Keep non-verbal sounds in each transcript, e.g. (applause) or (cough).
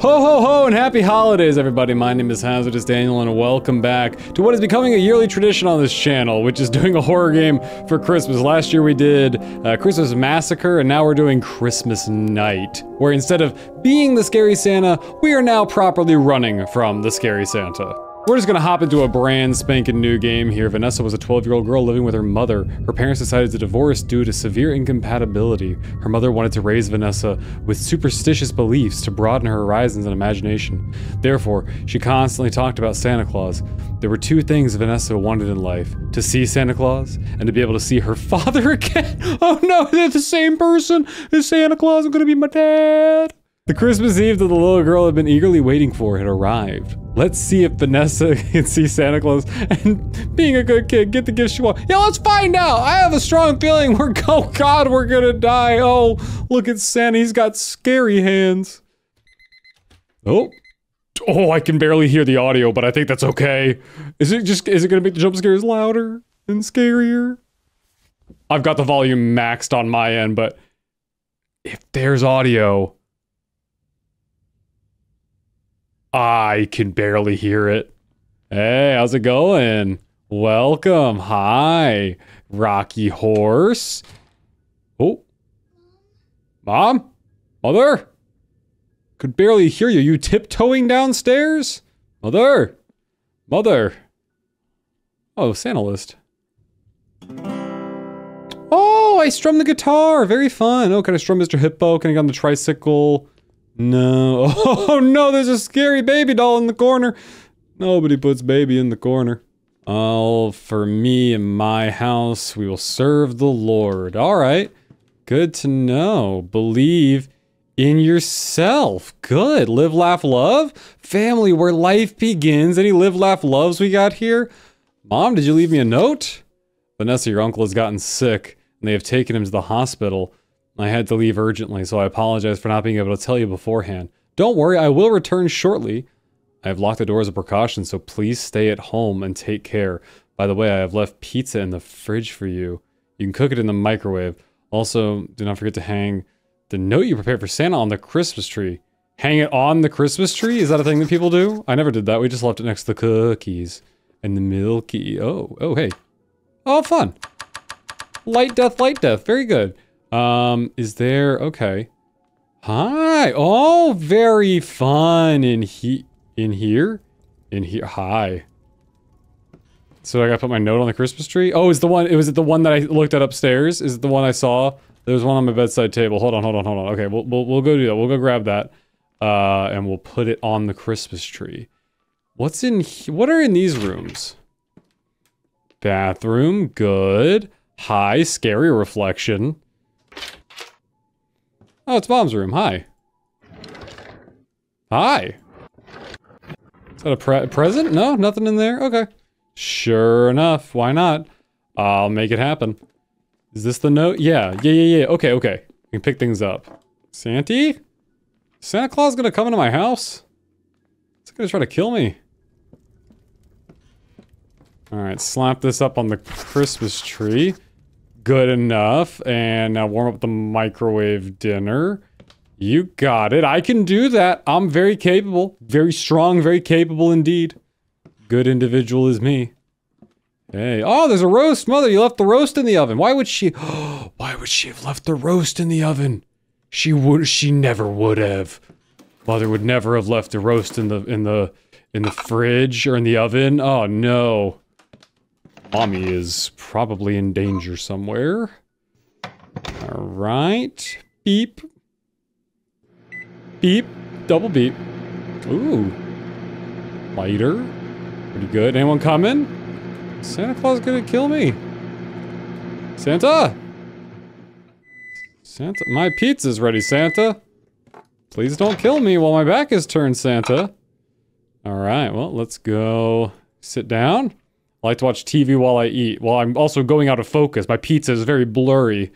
Ho ho ho and happy holidays everybody, my name is Hazardous Daniel and welcome back to what is becoming a yearly tradition on this channel, which is (laughs) doing a horror game for Christmas. Last year we did uh, Christmas Massacre and now we're doing Christmas Night, where instead of being the Scary Santa, we are now properly running from the Scary Santa. We're just gonna hop into a brand spanking new game here. Vanessa was a 12 year old girl living with her mother. Her parents decided to divorce due to severe incompatibility. Her mother wanted to raise Vanessa with superstitious beliefs to broaden her horizons and imagination. Therefore, she constantly talked about Santa Claus. There were two things Vanessa wanted in life to see Santa Claus and to be able to see her (laughs) father again. Oh no, they're the same person Is Santa Claus. Gonna be my dad. The Christmas Eve that the little girl had been eagerly waiting for had arrived. Let's see if Vanessa (laughs) can see Santa Claus and being a good kid, get the gift she wants. Yeah, let's find out. I have a strong feeling we're, (laughs) oh God, we're gonna die. Oh, look at Santa, he's got scary hands. Oh, oh, I can barely hear the audio, but I think that's okay. Is it just, is it gonna make the jump scares louder and scarier? I've got the volume maxed on my end, but if there's audio, I can barely hear it. Hey, how's it going? Welcome. Hi, Rocky Horse. Oh. Mom? Mother? Could barely hear you. You tiptoeing downstairs? Mother? Mother? Oh, Santa list. Oh, I strummed the guitar. Very fun. Oh, can I strum Mr. Hippo? Can I get on the tricycle? No. (laughs) Oh no, there's a scary baby doll in the corner. Nobody puts baby in the corner. Oh, for me and my house, we will serve the Lord. All right. Good to know. Believe in yourself. Good. Live, laugh, love. Family where life begins. Any live, laugh, loves we got here? Mom, did you leave me a note? Vanessa, your uncle has gotten sick and they have taken him to the hospital. I had to leave urgently, so I apologize for not being able to tell you beforehand. Don't worry, I will return shortly. I have locked the door as a precaution, so please stay at home and take care. By the way, I have left pizza in the fridge for you. You can cook it in the microwave. Also, do not forget to hang the note you prepared for Santa on the Christmas tree. Hang it on the Christmas tree? Is that a thing that people do? I never did that. We just left it next to the cookies and the milky. Oh, oh, hey. Oh, fun. Light death, light death. Very good. Um, is there, okay. Hi, oh, very fun in he, in here? In here, hi. So I gotta put my note on the Christmas tree? Oh, is the one, it was it the one that I looked at upstairs? Is it the one I saw? There's one on my bedside table. Hold on, hold on, hold on. Okay, we'll, we'll, we'll go do that. We'll go grab that. Uh, and we'll put it on the Christmas tree. What's in, what are in these rooms? Bathroom, good. Hi, scary reflection. Oh, it's mom's room. Hi. Hi. Is that a pre present? No, nothing in there? Okay. Sure enough. Why not? I'll make it happen. Is this the note? Yeah. Yeah, yeah, yeah. Okay, okay. We can pick things up. Santa? Santa Claus gonna come into my house? Is he gonna try to kill me? Alright, slap this up on the Christmas tree. Good enough. And now warm up the microwave dinner. You got it. I can do that. I'm very capable. Very strong, very capable indeed. Good individual is me. Hey. Oh, there's a roast. Mother, you left the roast in the oven. Why would she... (gasps) Why would she have left the roast in the oven? She would... She never would have. Mother would never have left the roast in the... In the... In the fridge or in the oven. Oh, no. Mommy is probably in danger somewhere. Alright. Beep. Beep. Double beep. Ooh. Lighter. Pretty good. Anyone coming? Santa Claus is gonna kill me. Santa! Santa. My pizza's ready, Santa. Please don't kill me while my back is turned, Santa. Alright, well, let's go sit down. I like to watch TV while I eat. Well, I'm also going out of focus. My pizza is very blurry.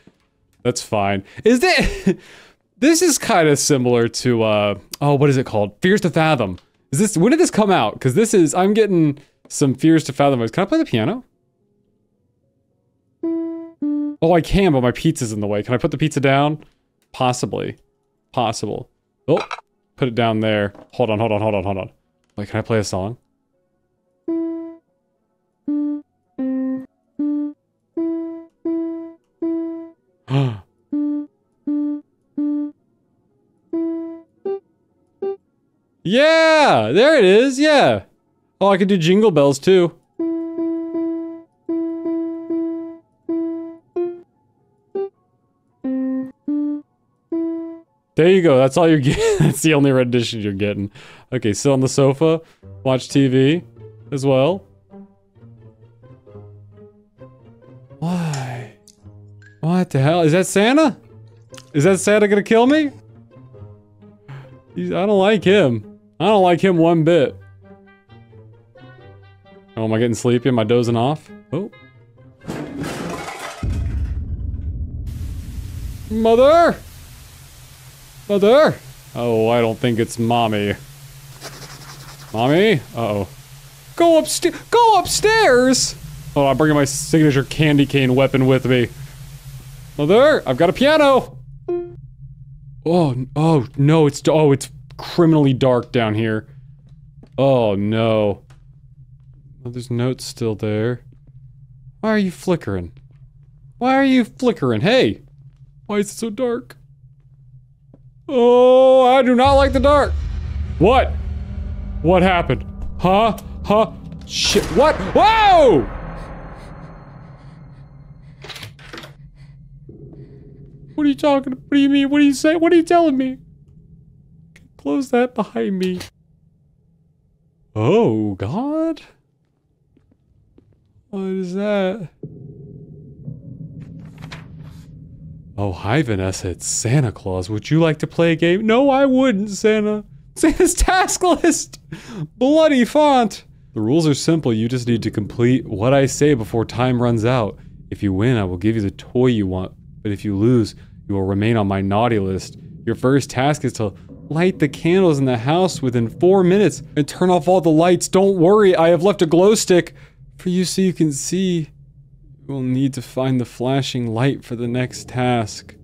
That's fine. Is that... (laughs) this is kind of similar to, uh... Oh, what is it called? Fears to Fathom. Is this... When did this come out? Because this is... I'm getting some Fears to Fathom. Can I play the piano? Oh, I can, but my pizza's in the way. Can I put the pizza down? Possibly. Possible. Oh. put it down there. Hold on, hold on, hold on, hold on. Wait, can I play a song? Yeah, there it is. Yeah. Oh, I could do jingle bells too. There you go. That's all you're getting. (laughs) That's the only rendition you're getting. Okay, sit on the sofa, watch TV as well. Why? What the hell? Is that Santa? Is that Santa gonna kill me? He's, I don't like him. I don't like him one bit. Oh, am I getting sleepy? Am I dozing off? Oh. Mother! Mother! Oh, I don't think it's mommy. Mommy? Uh-oh. Go upstairs! Go upstairs! Oh, I'm bringing my signature candy cane weapon with me. Mother, I've got a piano! Oh, oh, no, it's, oh, it's criminally dark down here. Oh, no. There's notes still there. Why are you flickering? Why are you flickering? Hey! Why is it so dark? Oh, I do not like the dark. What? What happened? Huh? Huh? Shit. What? Whoa! What are you talking? What do you mean? What are you saying? What are you telling me? Close that behind me. Oh, God? What is that? Oh, hi Vanessa, it's Santa Claus. Would you like to play a game? No, I wouldn't, Santa. Santa's (laughs) task list! Bloody font! The rules are simple, you just need to complete what I say before time runs out. If you win, I will give you the toy you want, but if you lose, you will remain on my naughty list. Your first task is to light the candles in the house within four minutes and turn off all the lights. Don't worry, I have left a glow stick for you so you can see. We'll need to find the flashing light for the next task.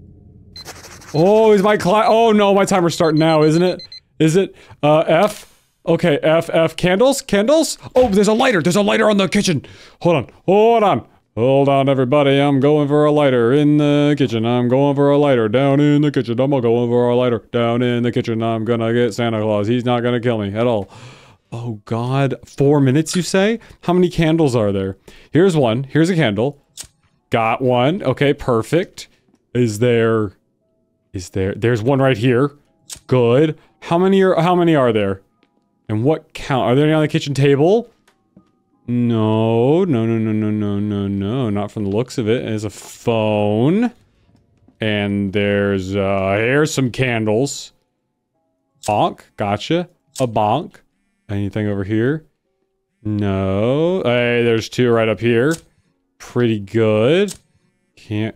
Oh, is my clock? Oh no, my timer's starting now, isn't it? Is it? Uh, F? Okay, F, F, candles? Candles? Oh, there's a lighter! There's a lighter on the kitchen! Hold on, hold on! Hold on, everybody, I'm going for a lighter in the kitchen. I'm going for a lighter down in the kitchen. I'm going for a lighter down in the kitchen. I'm gonna get Santa Claus. He's not gonna kill me at all. Oh god, four minutes you say? How many candles are there? Here's one, here's a candle. Got one, okay, perfect. Is there, is there, there's one right here. Good. How many are, how many are there? And what count, are there any on the kitchen table? No, no, no, no, no, no, no, no. Not from the looks of it. There's a phone. And there's, uh, here's some candles. Bonk. Gotcha. A bonk. Anything over here? No. Hey, there's two right up here. Pretty good. Can't,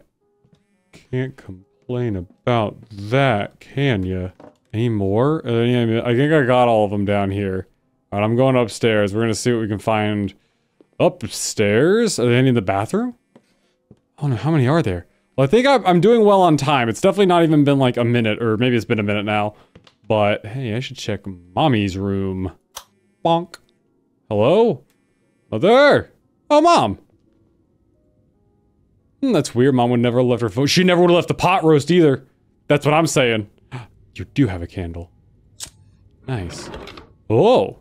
can't complain about that, can ya? Any more? Uh, I think I got all of them down here. All right, I'm going upstairs. We're gonna see what we can find upstairs. Are there any in the bathroom? Oh no, how many are there? Well, I think I'm doing well on time. It's definitely not even been like a minute, or maybe it's been a minute now. But hey, I should check mommy's room. Bonk. Hello? Mother? Oh, mom. Hmm, that's weird. Mom would never have left her phone. She never would have left the pot roast either. That's what I'm saying. (gasps) You do have a candle. Nice. Oh.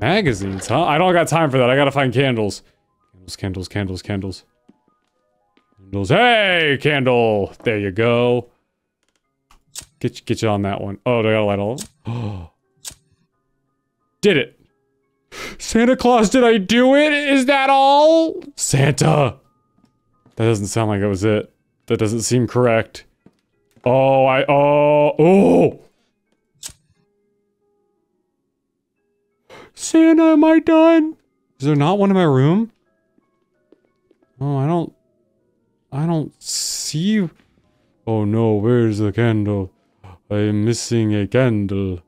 Magazines, huh? I don't got time for that. I gotta find candles. Candles, candles, candles, candles. Candles. Hey, candle! There you go. Get, you, get you on that one. Oh, do I gotta light all Oh. (gasps) Did it. Santa Claus, did I do it? Is that all? Santa. That doesn't sound like it was it. That doesn't seem correct. Oh, I, oh, oh. Santa, am I done? Is there not one in my room? Oh, I don't, I don't see. Oh no, where's the candle? I am missing a candle.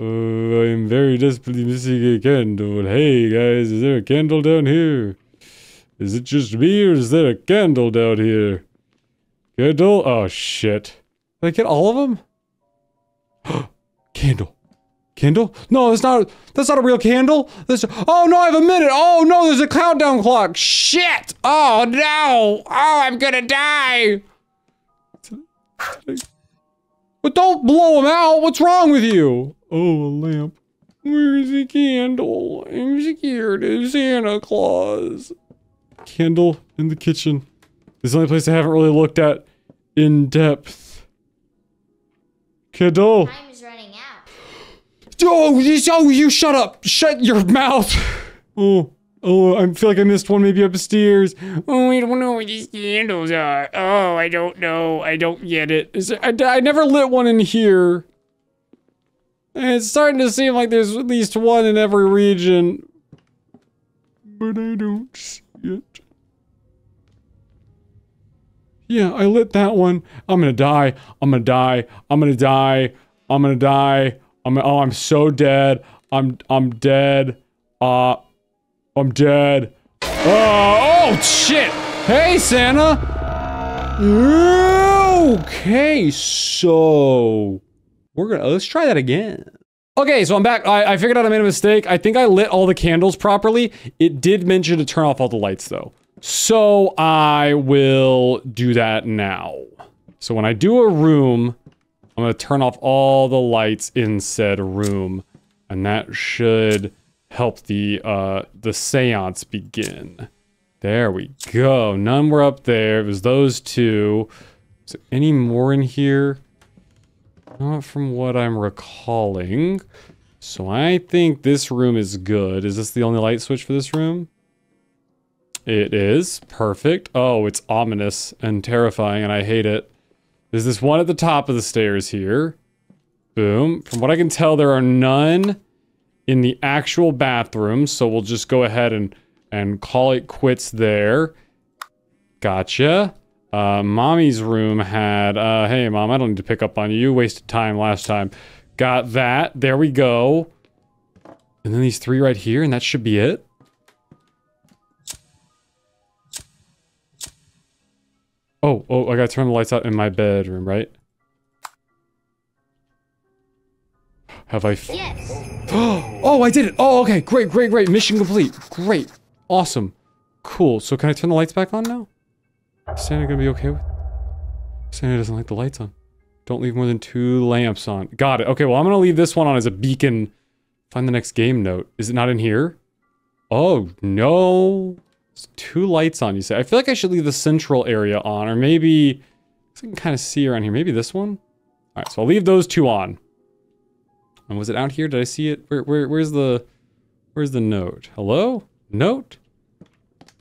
Uh, I am very desperately missing a candle. Hey guys, is there a candle down here? Is it just me or is there a candle down here? Candle? Oh shit. Did I get all of them? (gasps) Candle. Candle? No, that's not. That's not a real candle. That's. Oh no, I have a minute. Oh no, there's a countdown clock. Shit. Oh no. Oh, I'm gonna die. But don't blow him out. What's wrong with you? Oh, a lamp. Where's the candle? I'm scared of Santa Claus. Candle in the kitchen. This is the only place I haven't really looked at in depth. Candle. Time is. Oh, you, oh, you shut up! Shut your mouth! Oh, oh, I feel like I missed one maybe upstairs. Oh, I don't know where these candles are. Oh, I don't know. I don't get it. Is there, I, I never lit one in here. And it's starting to seem like there's at least one in every region. But I don't see it. Yeah, I lit that one. I'm gonna die. I'm gonna die. I'm gonna die. I'm gonna die. I'm oh, I'm so dead. I'm I'm dead. Uh I'm dead. Oh, oh shit. Hey Santa. Okay, so we're gonna let's try that again. Okay, so I'm back. I, I figured out I made a mistake. I think I lit all the candles properly. It did mention to turn off all the lights though. So I will do that now. So when I do a room, I'm gonna turn off all the lights in said room. And that should help the uh the seance begin. There we go. None were up there. It was those two. Is there any more in here? Not from what I'm recalling. So I think this room is good. Is this the only light switch for this room? It is. Perfect. Oh, it's ominous and terrifying and I hate it. There's this one at the top of the stairs here. Boom. From what I can tell, there are none in the actual bathroom, so we'll just go ahead and, and call it quits there. Gotcha. Uh, mommy's room had, uh, hey mom, I don't need to pick up on you. You wasted time last time. Got that. There we go. And then these three right here, and that should be it. Oh, oh, I gotta turn the lights out in my bedroom, right? Have I? Yes. (gasps) oh, I did it! Oh, okay, great, great, great. Mission complete. Great. Awesome. Cool. So can I turn the lights back on now? Is Santa gonna be okay with? Santa doesn't like the lights on. Don't leave more than two lamps on. Got it. Okay, well, I'm gonna leave this one on as a beacon. Find the next game note. Is it not in here? Oh, no. There's two lights on, you say. I feel like I should leave the central area on, or maybe... I can kind of see around here. Maybe this one? Alright, so I'll leave those two on. And was it out here? Did I see it? Where, where, where's the... Where's the note? Hello? Note?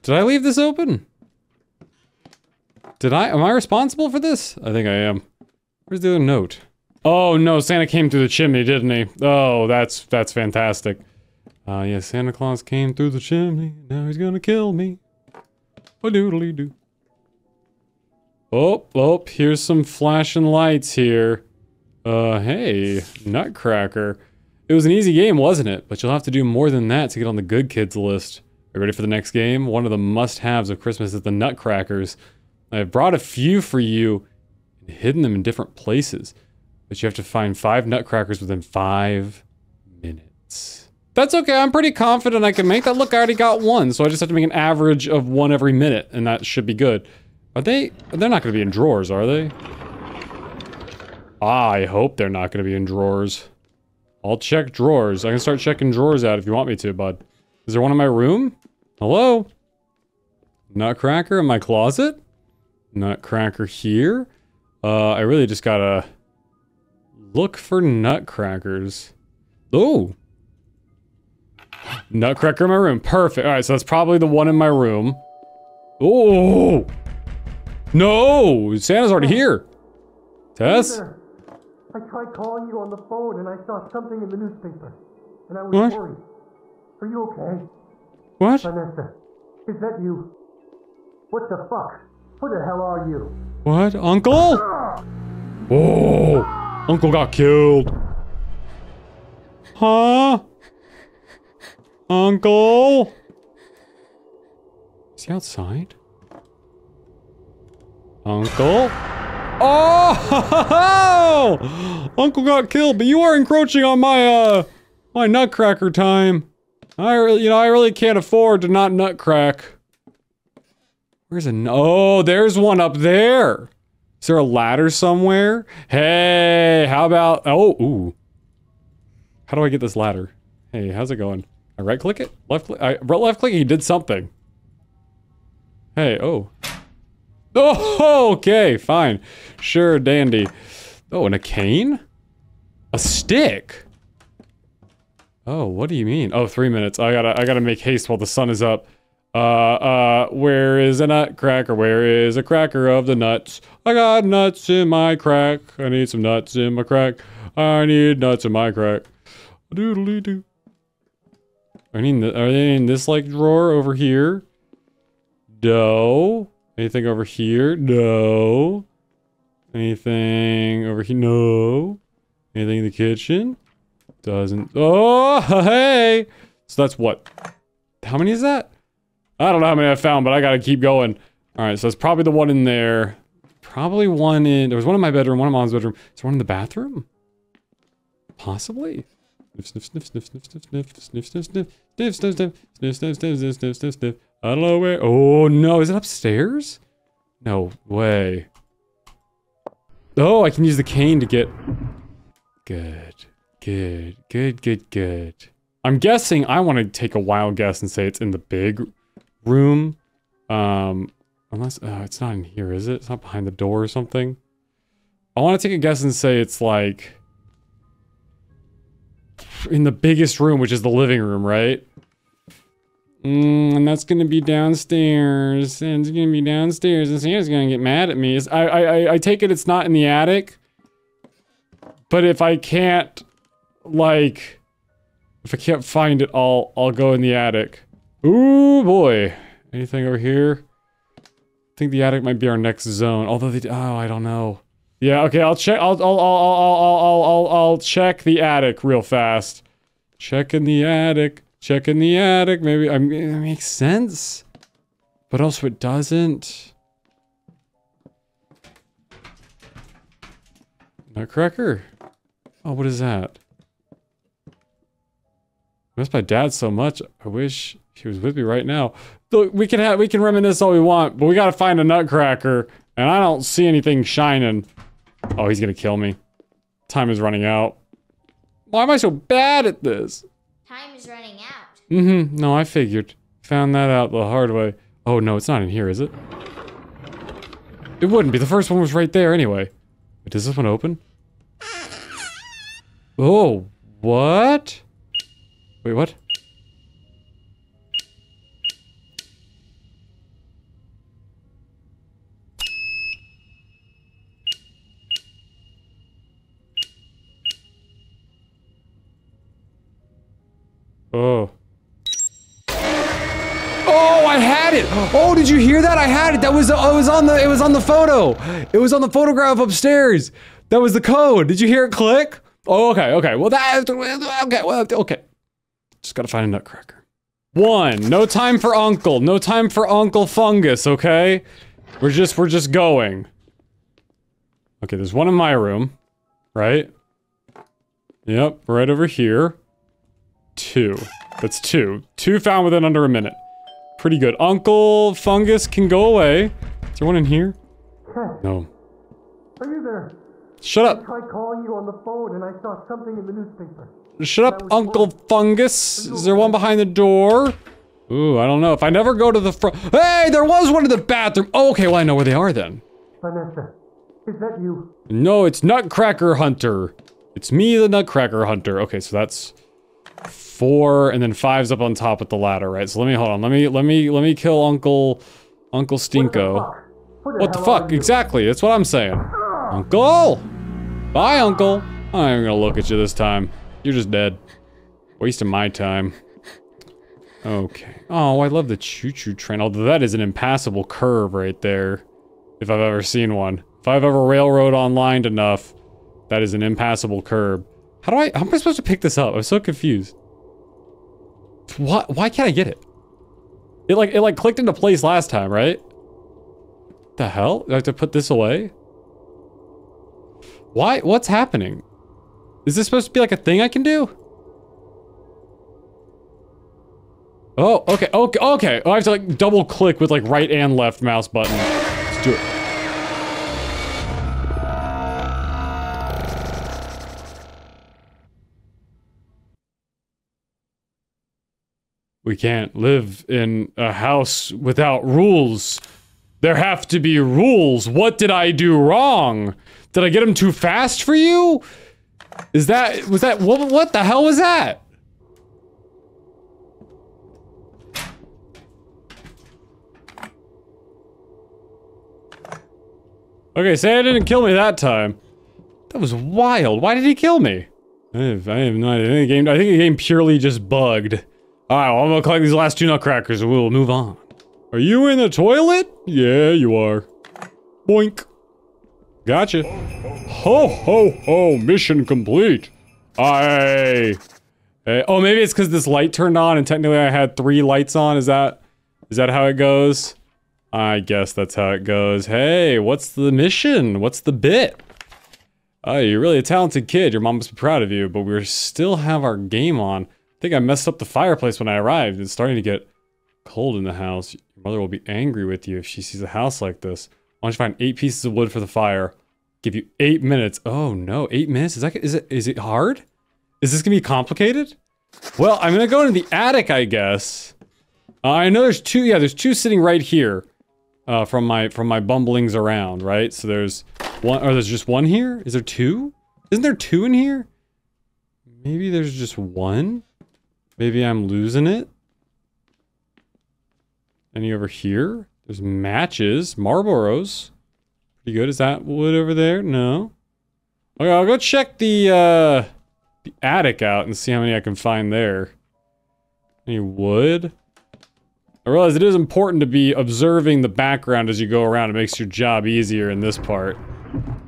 Did I leave this open? Did I? Am I responsible for this? I think I am. Where's the other note? Oh no, Santa came through the chimney, didn't he? Oh, that's that's fantastic. Uh, yeah, Santa Claus came through the chimney. Now he's gonna kill me. A doodly doo. Oh, oh, here's some flashing lights here. Uh, hey, Nutcracker. It was an easy game, wasn't it? But you'll have to do more than that to get on the good kids list. Are you ready for the next game? One of the must-haves of Christmas is the Nutcrackers. I've brought a few for you and hidden them in different places. But you have to find five Nutcrackers within five minutes. That's okay, I'm pretty confident I can make that. Look, I already got one, so I just have to make an average of one every minute, and that should be good. Are they... They're not going to be in drawers, are they? Ah, I hope they're not going to be in drawers. I'll check drawers. I can start checking drawers out if you want me to, bud. Is there one in my room? Hello? Nutcracker in my closet? Nutcracker here? Uh, I really just gotta look for nutcrackers. Oh! Nutcracker in my room. Perfect. Alright, so that's probably the one in my room. Oh! No! Santa's already here. Tess? I tried calling you on the phone and I saw something in the newspaper. And I was What? worried. Are you okay? What? Vanessa, is that you? What the fuck? Who the hell are you? What? Uncle? Ah! Oh! Uncle got killed. Huh? Uncle? Is he outside? Uncle? Oh! (laughs) Uncle got killed, but you are encroaching on my, uh, my nutcracker time. I really, you know, I really can't afford to not nutcrack. Where's a, oh, there's one up there. Is there a ladder somewhere? Hey, how about, oh, ooh. How do I get this ladder? Hey, how's it going? I right click it? Left click? I left click, he did something. Hey, oh. (laughs) Oh, okay, fine. Sure, dandy. Oh, and a cane? A stick? Oh, what do you mean? Oh, three minutes. I gotta, I gotta make haste while the sun is up. Uh, uh, where is a nutcracker? Where is a cracker of the nuts? I got nuts in my crack. I need some nuts in my crack. I need nuts in my crack. Doodly doo. I mean, th- are they in this like drawer over here? No. Anything over here? No. Anything over here? No. Anything in the kitchen? Doesn't. Oh, (laughs) hey. So that's what? How many is that? I don't know how many I found, but I gotta keep going. All right, so it's probably the one in there. Probably one in. There was one in my bedroom, one in mom's bedroom. Is one in the bathroom? Possibly. Sniff, sniff, sniff, sniff, sniff, sniff, sniff, sniff, sniff, sniff, sniff, sniff, sniff, sniff, sniff, sniff, sniff, sniff, sniff. I don't know where. Oh no, is it upstairs? No way. Oh, I can use the cane to get. Good, good, good, good, good. I'm guessing I want to take a wild guess and say it's in the big room. Um, unless uh, it's not in here, is it? It's not behind the door or something. I want to take a guess and say it's like in the biggest room, which is the living room, right? Mm, and that's gonna be downstairs, and it's gonna be downstairs, and Santa's gonna get mad at me. Is I, I, I, take it it's not in the attic, but if I can't, like, if I can't find it, I'll, I'll go in the attic. Ooh boy, anything over here? I think the attic might be our next zone. Although they, oh, I don't know. Yeah, okay, I'll check. I'll, I'll, I'll, I'll, I'll, I'll, I'll check the attic real fast. Check in the attic. Check in the attic. Maybe I mean, it makes sense, but also it doesn't. Nutcracker. Oh, what is that? I miss my dad so much. I wish he was with me right now. Look, we can have we can reminisce all we want, but we gotta find a nutcracker, and I don't see anything shining. Oh, he's gonna kill me. Time is running out. Why am I so bad at this? Time is running out. Mm-hmm. No, I figured. Found that out the hard way. Oh, no, it's not in here, is it? It wouldn't be. The first one was right there anyway. Wait, does this one open? Oh, what? Wait, what? Oh. Oh, I had it. Oh, did you hear that? I had it. That was oh, it was on the it was on the photo. It was on the photograph upstairs. That was the code. Did you hear it click? Oh, okay, okay. Well, that okay. Well, okay. Just gotta find a nutcracker. One. No time for Uncle. No time for Uncle Fungus. Okay. We're just we're just going. Okay, there's one in my room, right? Yep, right over here. Two. That's two. Two found within under a minute. Pretty good. Uncle Fungus can go away. Is there one in here? No. are you there? Shut up. I tried calling you on the phone and I saw something in the newspaper. Shut up, Uncle Fungus. Is there one behind the door? Ooh, I don't know. If I never go to the front. Hey, there was one in the bathroom. Oh, okay, well, I know where they are then. Vanessa, is that you? No, it's Nutcracker Hunter. It's me, the Nutcracker Hunter. Okay, so that's four, and then five's up on top with the ladder, right? So let me hold on. Let me let me let me kill Uncle Uncle Stinko. Fuck. What the hell are fuck? Exactly. That's what I'm saying. Uncle! Bye, Uncle. I'm not even gonna look at you this time. You're just dead. Wasting my time. Okay. Oh, I love the choo-choo train. Although that is an impassable curve right there. If I've ever seen one. If I've ever railroad online enough, that is an impassable curb. How do I, how am I supposed to pick this up? I'm so confused. Why, why can't I get it? It like, it like clicked into place last time, right? The hell? I have to put this away? Why? What's happening? Is this supposed to be like a thing I can do? Oh, okay, okay, okay. Oh, I have to like double click with like right and left mouse button. Let's do it. We can't live in a house without rules. There have to be rules. What did I do wrong? Did I get him too fast for you? Is that, was that, what, what the hell was that? Okay, say I didn't kill me that time. That was wild. Why did he kill me? I have, I have no idea. I think, the game, I think the game purely just bugged. Alright, well, I'm gonna collect these last two nutcrackers and we'll move on. Are you in the toilet? Yeah, you are. Boink. Gotcha. Ho, ho, ho, mission complete. I... Hey, oh, maybe it's because this light turned on and technically I had three lights on. Is that... Is that how it goes? I guess that's how it goes. Hey, what's the mission? What's the bit? Oh, you're really a talented kid. Your mom must be proud of you, but we still have our game on. I think I messed up the fireplace when I arrived. It's starting to get cold in the house. Your mother will be angry with you if she sees a house like this. Why don't you find eight pieces of wood for the fire? Give you eight minutes. Oh no, eight minutes? Is that is it is it hard? Is this gonna be complicated? Well, I'm gonna go into the attic, I guess. Uh, I know there's two. Yeah, there's two sitting right here. Uh, from my from my bumblings around, right? So there's one, or there's just one here. Is there two? Isn't there two in here? Maybe there's just one. Maybe I'm losing it. Any over here? There's matches, Marlboros. Pretty good. Is that wood over there? No. Okay, I'll go check the uh, the attic out and see how many I can find there. Any wood? I realize it is important to be observing the background as you go around. It makes your job easier in this part.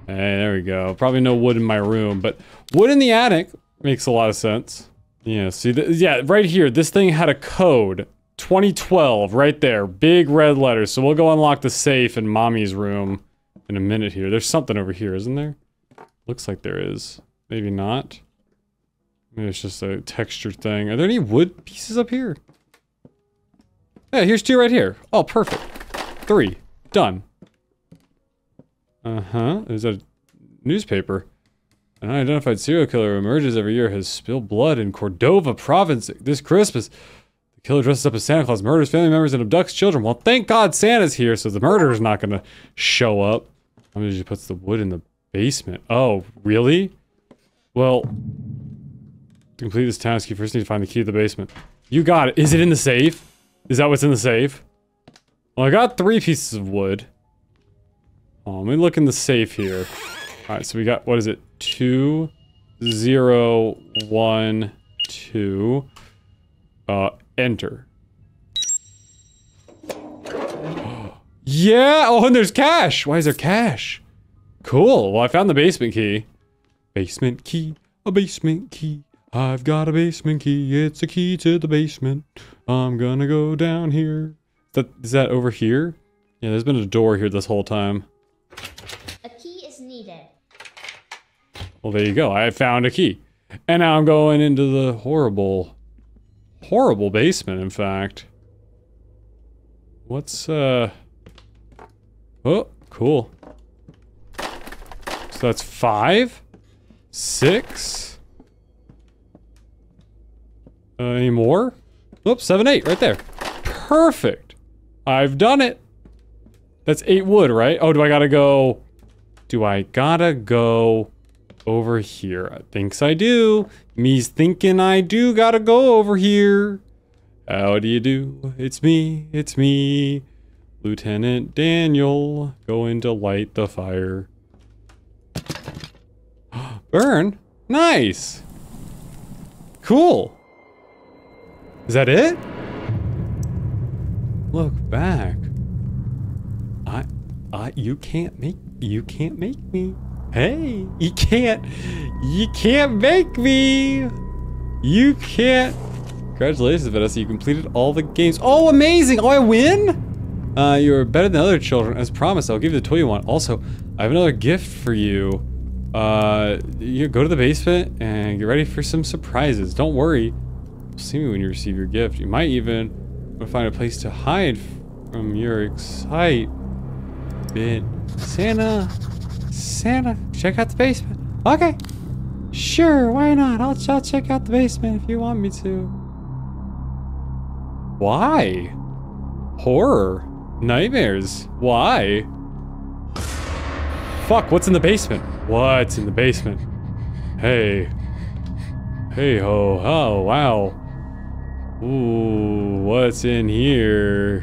Hey, there we go. Probably no wood in my room, but wood in the attic makes a lot of sense. Yeah, see, yeah, right here, this thing had a code. 2012, right there. Big red letters. So we'll go unlock the safe in mommy's room in a minute here. There's something over here, isn't there? Looks like there is. Maybe not. Maybe it's just a texture thing. Are there any wood pieces up here? Yeah, here's two right here. Oh, perfect. Three. Done. Uh-huh. There's a newspaper. An unidentified serial killer emerges every year has spilled blood in Cordova province this Christmas. The killer dresses up as Santa Claus, murders family members, and abducts children. Well, thank God Santa's here, so the murderer's not gonna show up. I mean, she puts the wood in the basement. Oh, really? Well, to complete this task, you first need to find the key to the basement. You got it. Is it in the safe? Is that what's in the safe? Well, I got three pieces of wood. Oh, let me look in the safe here. Alright, so we got, what is it? Two, zero, one, two. Uh, enter. (gasps) yeah! Oh, and there's cash! Why is there cash? Cool. Well, I found the basement key. Basement key, a basement key. I've got a basement key. It's a key to the basement. I'm gonna go down here. That, is that over here? Yeah, there's been a door here this whole time. A key is needed. Well, there you go. I found a key. And now I'm going into the horrible, horrible basement, in fact. What's, uh... Oh, cool. So that's five? Six? Uh, any more? Oops, seven, eight, right there. Perfect. I've done it. That's eight wood, right? Oh, do I gotta go... Do I gotta go over here? I thinks I do. Me's thinking I do gotta go over here. How do you do? It's me, it's me. Lieutenant Daniel, going to light the fire. (gasps) Burn? Nice. Cool. Is that it? Look back. I, I, you can't make, you can't make me. Hey, you can't, you can't make me. You can't. Congratulations, Vanessa, you completed all the games. Oh, amazing! Oh, I win? Uh, you're better than other children. As promised, I'll give you the toy you want. Also, I have another gift for you. Uh, you go to the basement and get ready for some surprises. Don't worry. You'll see me when you receive your gift. You might even find a place to hide from your excitement. Santa, Santa, check out the basement. Okay. Sure, why not? I'll, I'll check out the basement if you want me to. Why? Horror. Nightmares. Why? Fuck, what's in the basement? What's in the basement? Hey. Hey ho. Oh, wow. Ooh, what's in here?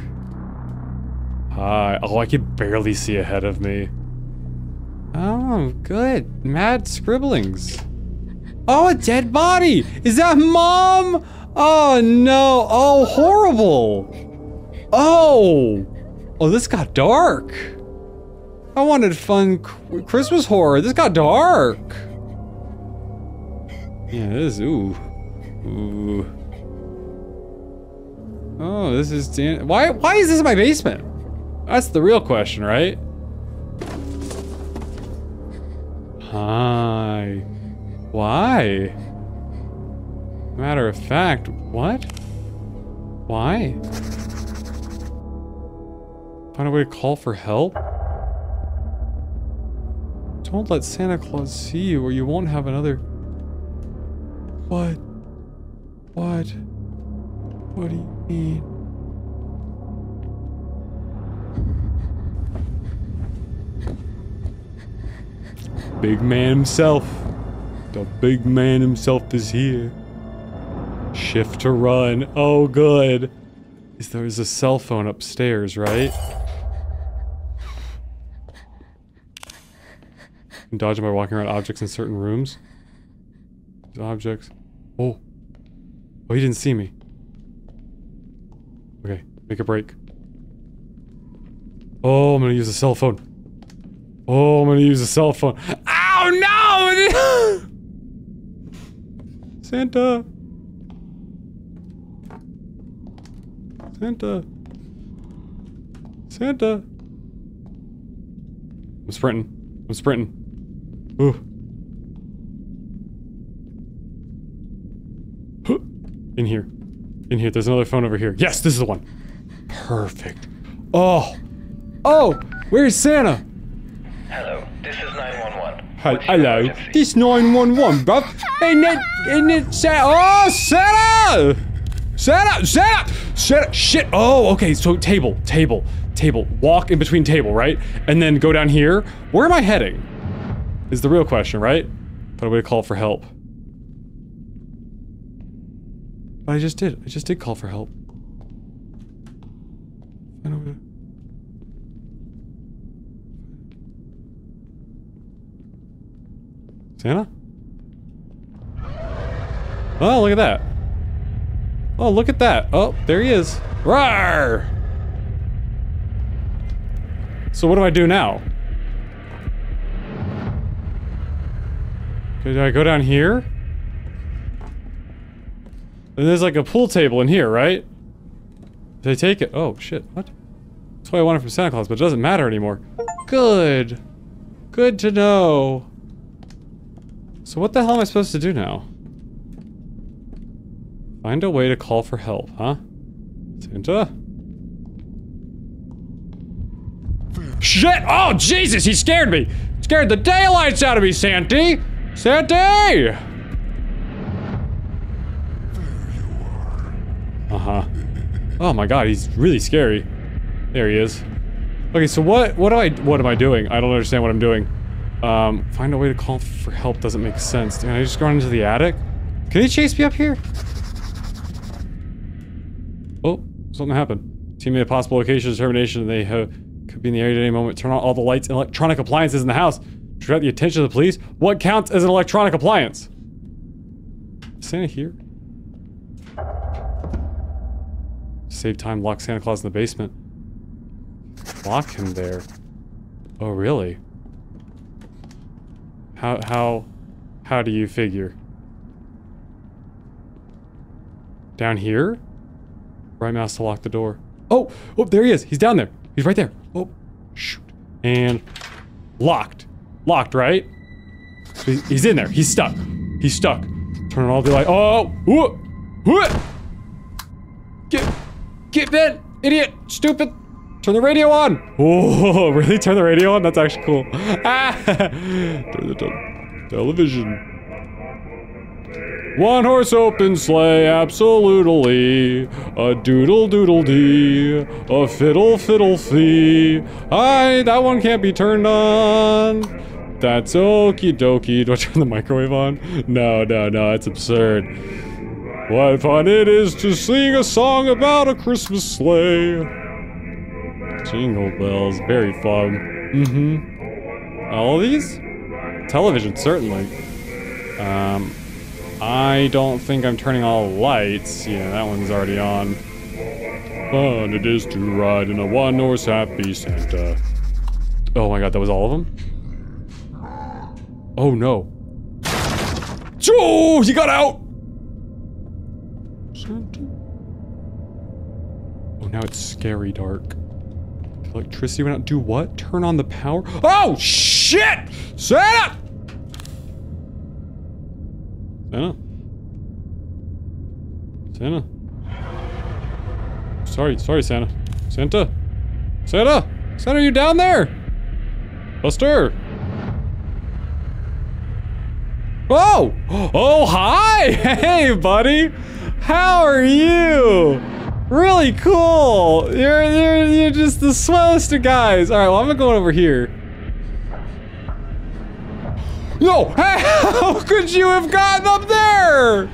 Hi. Oh, I can barely see ahead of me. Oh, good. Mad scribblings. Oh, a dead body! Is that mom? Oh no. Oh, horrible. Oh. Oh, this got dark. I wanted fun Christmas horror. This got dark. Yeah, this is, ooh. Ooh. Oh, this is why why is this in my basement? That's the real question, right? Hi. Why? Matter of fact, what? Why? Find a way to call for help? Don't let Santa Claus see you or you won't have another... What? What? What do you mean? Big man himself. The big man himself is here. Shift to run. Oh, good. Is There's a cell phone upstairs, right? dodge by walking around objects in certain rooms. Objects. Oh. Oh, he didn't see me. Okay, make a break. Oh, I'm gonna use a cell phone. Oh, I'm gonna use a cell phone. Ow, no! (laughs) Santa. Santa. Santa. I'm sprinting. I'm sprinting. Ooh. (gasps) In here. In here. There's another phone over here. Yes, this is the one. Perfect. Oh. Oh! Where's Santa? Hello, this is 911. Hi- What's your hello. This 911, bruv. Ain't it, ain't it Santa? Oh, Santa! Santa! Santa! Santa! Shit! Oh, okay, so table, table, table. Walk in between table, right? And then go down here. Where am I heading? Is the real question, right? Find a way to call for help. But I just did. I just did call for help. Find a way to- Santa? Oh, look at that. Oh, look at that. Oh, there he is. Rawr! So what do I do now? Do I go down here? And there's like a pool table in here, right? Did I take it? Oh, shit. What? That's what I wanted from Santa Claus, but it doesn't matter anymore. Good. Good to know. So what the hell am I supposed to do now? Find a way to call for help, huh? Santa? Shit! Oh, Jesus! He scared me! Scared the daylights out of me, Santy! Santy! Uh-huh. Oh my god, he's really scary. There he is. Okay, so what what do I what am I doing? I don't understand what I'm doing. Um, find a way to call for help doesn't make sense. Can I just go into the attic? Can he chase me up here? Oh, something happened. Team made a possible location determination. They uh, could be in the area at any moment. Turn on all the lights and electronic appliances in the house. Attract the attention of the police. What counts as an electronic appliance? Santa here? Save time, lock Santa Claus in the basement. Lock him there. Oh, really? How, how, how do you figure? Down here? Right mouse to lock the door. Oh, oh, there he is. He's down there. He's right there. Oh, shoot. And locked. Locked, right? He- He's in there. He's stuck. He's stuck. Turn on all the light. Oh! Whoa! Whoa! Get, get in, idiot, stupid. Turn the radio on. Oh, (laughs) really? Turn the radio on? That's actually cool. Turn the te- television. One horse open sleigh, absolutely. A doodle doodle dee. A fiddle fiddle fee. Aye, that one can't be turned on. That's okie dokie. Do I turn the microwave on? No, no, no, that's absurd. What fun it is to sing a song about a Christmas sleigh. Jingle bells, very fun. Mm-hmm. All of these? Television, certainly. Um, I don't think I'm turning all lights. Yeah, that one's already on. Fun it is to ride in a one-horse happy Santa. Oh my god, that was all of them? Oh no. Joe, he got out! Santa. Oh, now it's scary dark. Electricity went out. Do what? Turn on the power? Oh, shit! Santa! Santa? Santa? Sorry, sorry, Santa. Santa? Santa? Santa, are you down there? Buster? Oh! (gasps) Oh, hi! (laughs) Hey, buddy! How are you? Really cool! You're, you're, you're just the swellest of guys. Alright, well, I'm gonna go over here. No! (laughs) How could you have gotten up there?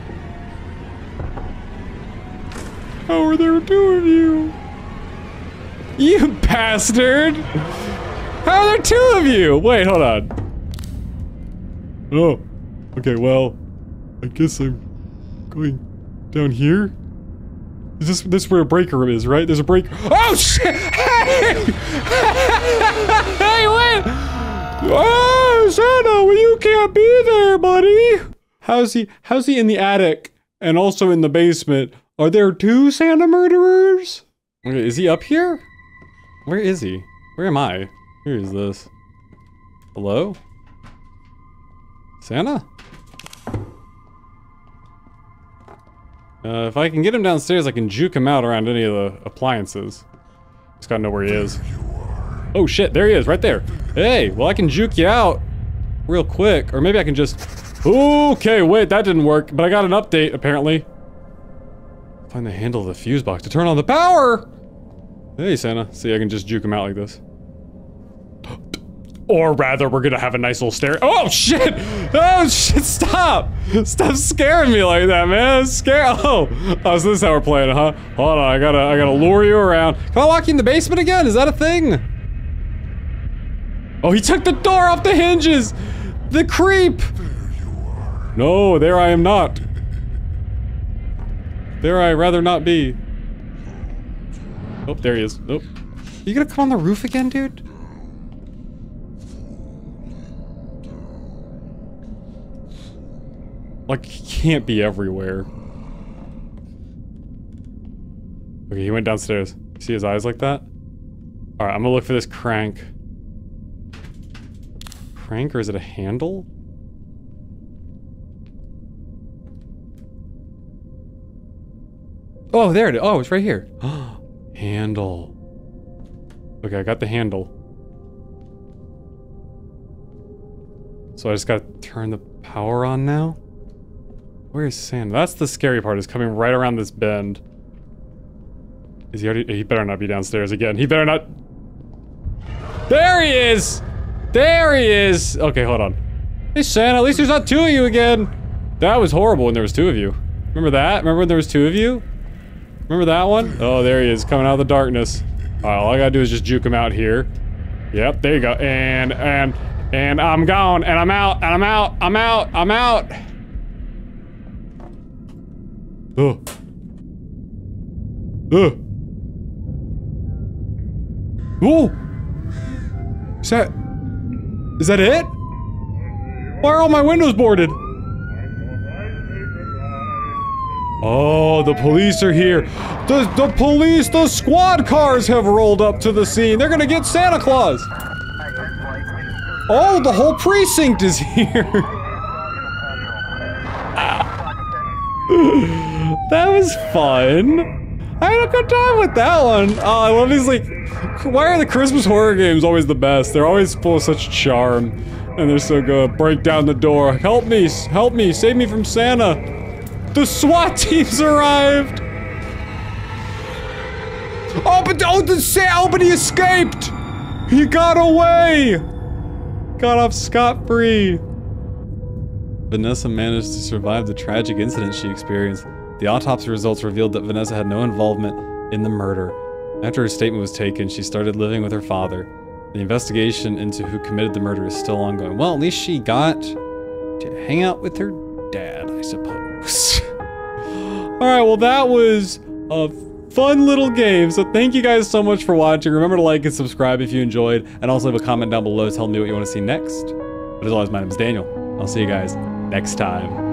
How are there two of you? You bastard! How are there two of you? Wait, hold on. Oh. Okay, well, I guess I'm going down here. Is this this where a breaker is, right? There's a break. Oh shit! Hey! (laughs) hey, wait! Oh, Santa, well, you can't be there, buddy. How's he? How's he in the attic and also in the basement? Are there two Santa murderers? Okay, is he up here? Where is he? Where am I? Where is this? Hello? Santa? Uh, if I can get him downstairs, I can juke him out around any of the appliances. Just gotta know where he is. Oh shit, there he is, right there. Hey, well I can juke you out real quick, or maybe I can just... Okay, wait, that didn't work, but I got an update, apparently. Find the handle of the fuse box to turn on the power! Hey, Santa. See, I can just juke him out like this. Or rather, we're gonna have a nice little stare- Oh shit! Oh shit, stop! Stop scaring me like that, man. Scare- Oh! Oh, so this is how we're playing, huh? Hold on, I gotta- I gotta lure you around. Can I lock you in the basement again? Is that a thing? Oh, he took the door off the hinges! The creep! No, there I am not. There I rather not be. Oh, there he is. Nope. You gonna come on the roof again, dude? Like, he can't be everywhere. Okay, he went downstairs. See his eyes like that? Alright, I'm gonna look for this crank. Crank, or is it a handle? Oh, there it is. Oh, it's right here. (gasps) handle. Okay, I got the handle. So I just gotta turn the power on now? Where is Sam? That's the scary part, is coming right around this bend. Is he already- he better not be downstairs again. He better not- There he is! There he is! Okay, hold on. Hey Santa, at least there's not two of you again! That was horrible when there was two of you. Remember that? Remember when there was two of you? Remember that one? Oh, there he is, coming out of the darkness. All I gotta do is just juke him out here. Yep, there you go. And, and, and I'm gone, and I'm out, and I'm out, I'm out, I'm out! Oh. Oh. Oh! Is that... Is that it? Why are all my windows boarded? Oh, the police are here. The, the police, the squad cars have rolled up to the scene. They're gonna get Santa Claus. Oh, the whole precinct is (laughs) here. (laughs) that was fun. I had a good time with that one. Oh, I love these like. Why are the Christmas horror games always the best? They're always full of such charm, and they're so good. Break down the door. Help me! Help me! Save me from Santa! The SWAT team's arrived. Oh, but oh, the Sa- oh, but he escaped. He got away. Got off scot free. Vanessa managed to survive the tragic incident she experienced. The autopsy results revealed that Vanessa had no involvement in the murder. After her statement was taken, she started living with her father. The investigation into who committed the murder is still ongoing. Well, at least she got to hang out with her dad, I suppose. (laughs) Alright, well, that was a fun little game. So, thank you guys so much for watching. Remember to like and subscribe if you enjoyed, and also leave a comment down below telling me what you want to see next. But as always, my name is Daniel. I'll see you guys next time.